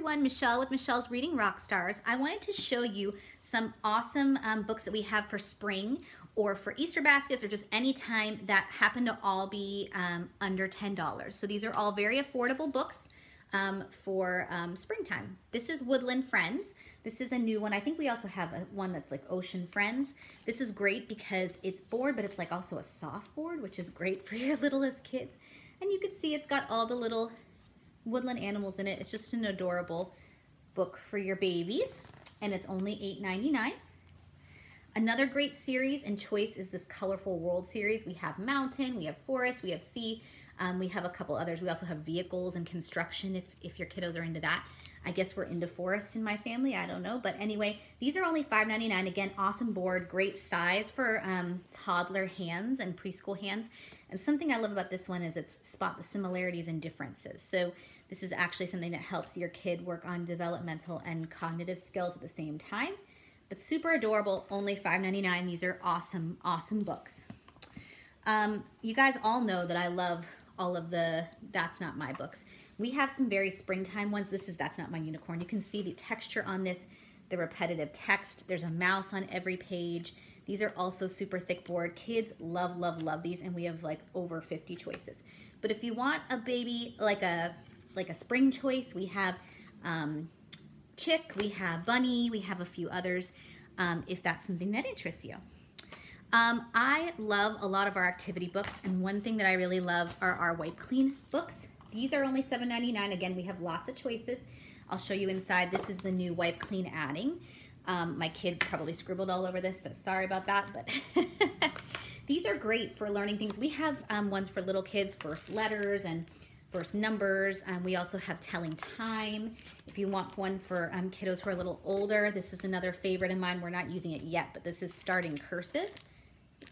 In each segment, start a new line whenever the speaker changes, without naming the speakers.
everyone, Michelle with Michelle's Reading Rockstars. I wanted to show you some awesome um, books that we have for spring or for Easter baskets or just any time that happen to all be um, under $10. So these are all very affordable books um, for um, springtime. This is Woodland Friends. This is a new one. I think we also have a, one that's like Ocean Friends. This is great because it's board, but it's like also a soft board, which is great for your littlest kids. And you can see it's got all the little woodland animals in it. It's just an adorable book for your babies. And it's only $8.99. Another great series and choice is this Colorful World series. We have mountain, we have forest, we have sea, um, we have a couple others. We also have vehicles and construction if, if your kiddos are into that. I guess we're into forest in my family. I don't know. But anyway, these are only $5.99. Again, awesome board, great size for um, toddler hands and preschool hands. And something I love about this one is it's spot the similarities and differences. So this is actually something that helps your kid work on developmental and cognitive skills at the same time. But super adorable, only $5.99. These are awesome, awesome books. Um, you guys all know that I love all of the That's Not My books. We have some very springtime ones. This is That's Not My Unicorn. You can see the texture on this, the repetitive text. There's a mouse on every page. These are also super thick board. Kids love, love, love these, and we have like over 50 choices. But if you want a baby, like a like a spring choice, we have um, Chick, we have Bunny, we have a few others, um, if that's something that interests you. Um, I love a lot of our activity books, and one thing that I really love are our Wipe Clean books. These are only $7.99. Again, we have lots of choices. I'll show you inside. This is the new Wipe Clean adding. Um, my kid probably scribbled all over this, so sorry about that, but these are great for learning things. We have um, ones for little kids, first letters and first numbers. Um, we also have telling time. If you want one for um, kiddos who are a little older, this is another favorite of mine. We're not using it yet, but this is starting cursive,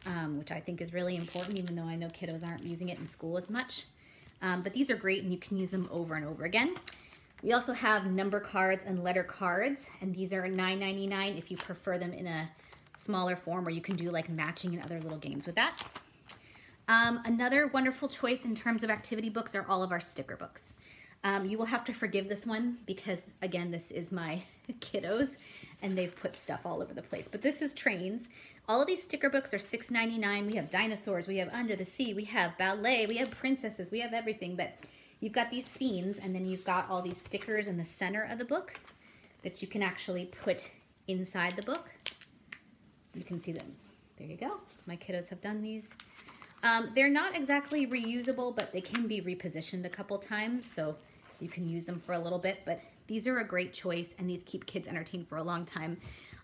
um, which I think is really important, even though I know kiddos aren't using it in school as much. Um, but these are great and you can use them over and over again. We also have number cards and letter cards, and these are $9.99 if you prefer them in a smaller form, or you can do like matching and other little games with that. Um, another wonderful choice in terms of activity books are all of our sticker books. Um, you will have to forgive this one because, again, this is my kiddos and they've put stuff all over the place. But this is trains. All of these sticker books are $6.99. We have dinosaurs, we have Under the Sea, we have ballet, we have princesses, we have everything. But You've got these scenes and then you've got all these stickers in the center of the book that you can actually put inside the book. You can see them. There you go. My kiddos have done these. Um, they're not exactly reusable, but they can be repositioned a couple times, so you can use them for a little bit. But these are a great choice, and these keep kids entertained for a long time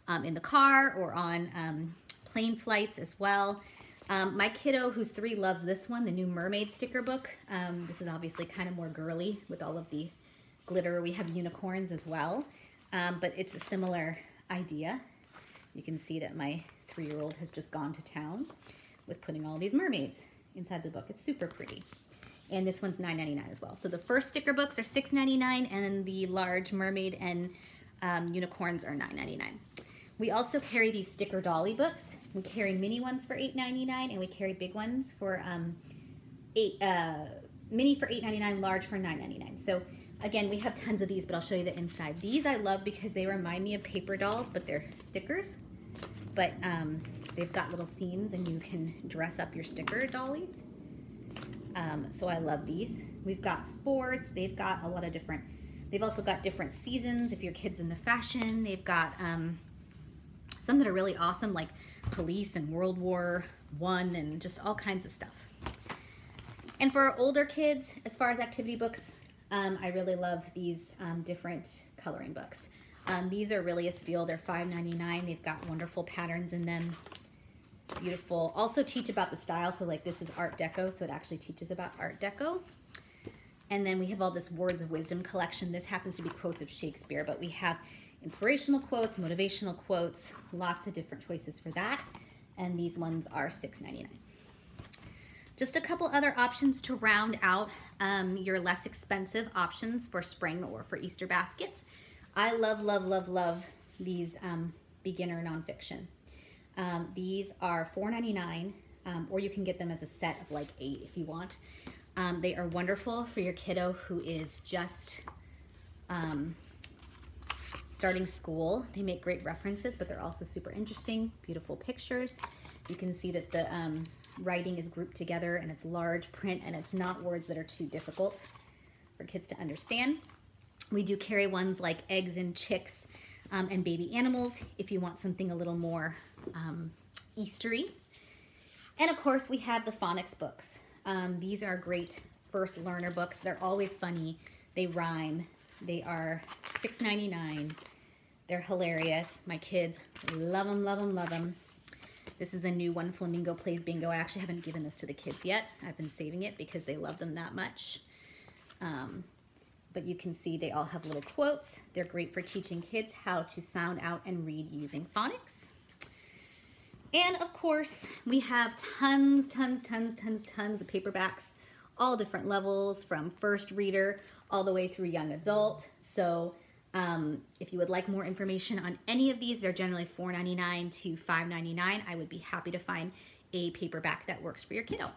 um, in the car or on um, plane flights as well. Um, my kiddo, who's three, loves this one, the new Mermaid sticker book. Um, this is obviously kind of more girly with all of the glitter. We have unicorns as well, um, but it's a similar idea. You can see that my three-year-old has just gone to town with putting all these mermaids inside the book. It's super pretty. And this one's $9.99 as well. So the first sticker books are $6.99 and the large mermaid and um, unicorns are $9.99. We also carry these sticker dolly books. We carry mini ones for $8.99 and we carry big ones for um, eight, uh, mini for $8.99, large for $9.99. So again, we have tons of these, but I'll show you the inside. These I love because they remind me of paper dolls, but they're stickers. But um, they've got little scenes and you can dress up your sticker dollies. Um, so I love these. We've got sports. They've got a lot of different, they've also got different seasons. If your kid's in the fashion, they've got um, some that are really awesome like police and World War One and just all kinds of stuff. And for older kids, as far as activity books, um, I really love these um, different coloring books. Um, these are really a steal. They're $5.99. They've got wonderful patterns in them. Beautiful. Also teach about the style. So like this is Art Deco, so it actually teaches about Art Deco. And then we have all this Words of Wisdom collection. This happens to be quotes of Shakespeare, but we have inspirational quotes, motivational quotes, lots of different choices for that. And these ones are $6.99. Just a couple other options to round out um, your less expensive options for spring or for Easter baskets. I love, love, love, love these um, beginner nonfiction. Um, these are $4.99 um, or you can get them as a set of like eight if you want. Um, they are wonderful for your kiddo who is just um, starting school. They make great references, but they're also super interesting, beautiful pictures. You can see that the um, writing is grouped together and it's large print and it's not words that are too difficult for kids to understand. We do carry ones like eggs and chicks um, and baby animals if you want something a little more um, Eastery. And of course, we have the phonics books. Um, these are great first learner books. They're always funny. They rhyme. They are $6.99. They're hilarious. My kids love them, love them, love them. This is a new one, Flamingo Plays Bingo. I actually haven't given this to the kids yet. I've been saving it because they love them that much. Um, but you can see they all have little quotes. They're great for teaching kids how to sound out and read using phonics. And of course, we have tons, tons, tons, tons, tons of paperbacks, all different levels from first reader all the way through young adult. So um, if you would like more information on any of these, they're generally $4.99 to $5.99. I would be happy to find a paperback that works for your kiddo.